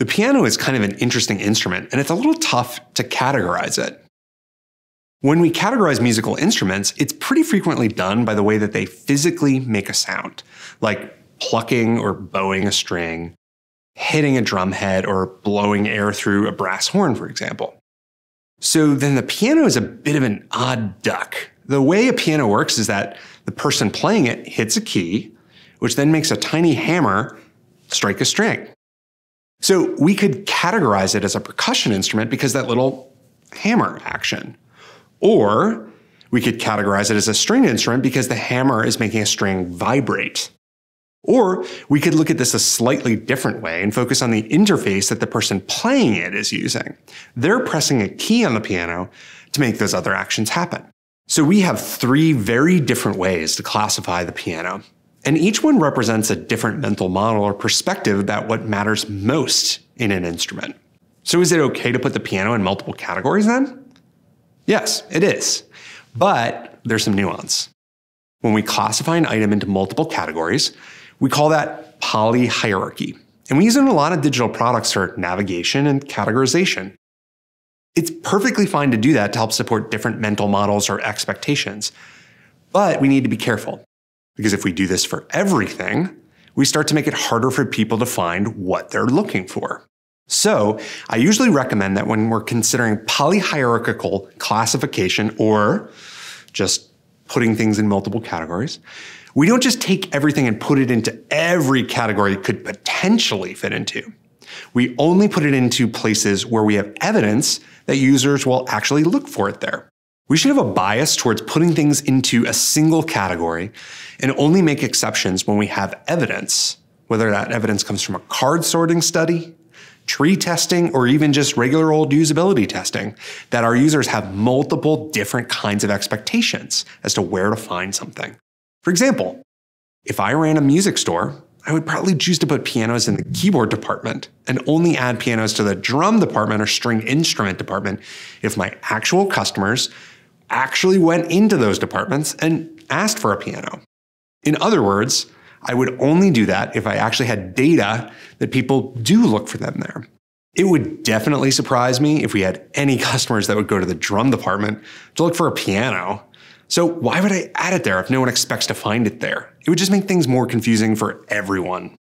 The piano is kind of an interesting instrument, and it's a little tough to categorize it. When we categorize musical instruments, it's pretty frequently done by the way that they physically make a sound, like plucking or bowing a string, hitting a drum head, or blowing air through a brass horn, for example. So then the piano is a bit of an odd duck. The way a piano works is that the person playing it hits a key, which then makes a tiny hammer strike a string. So we could categorize it as a percussion instrument because that little hammer action. Or we could categorize it as a string instrument because the hammer is making a string vibrate. Or we could look at this a slightly different way and focus on the interface that the person playing it is using. They're pressing a key on the piano to make those other actions happen. So we have three very different ways to classify the piano. And each one represents a different mental model or perspective about what matters most in an instrument. So is it okay to put the piano in multiple categories then? Yes, it is. But there's some nuance. When we classify an item into multiple categories, we call that polyhierarchy. And we use it in a lot of digital products for navigation and categorization. It's perfectly fine to do that to help support different mental models or expectations. But we need to be careful. Because if we do this for everything, we start to make it harder for people to find what they're looking for. So I usually recommend that when we're considering polyhierarchical classification or just putting things in multiple categories, we don't just take everything and put it into every category it could potentially fit into. We only put it into places where we have evidence that users will actually look for it there. We should have a bias towards putting things into a single category and only make exceptions when we have evidence, whether that evidence comes from a card sorting study, tree testing, or even just regular old usability testing, that our users have multiple different kinds of expectations as to where to find something. For example, if I ran a music store, I would probably choose to put pianos in the keyboard department and only add pianos to the drum department or string instrument department if my actual customers actually went into those departments and asked for a piano. In other words, I would only do that if I actually had data that people do look for them there. It would definitely surprise me if we had any customers that would go to the drum department to look for a piano. So why would I add it there if no one expects to find it there? It would just make things more confusing for everyone.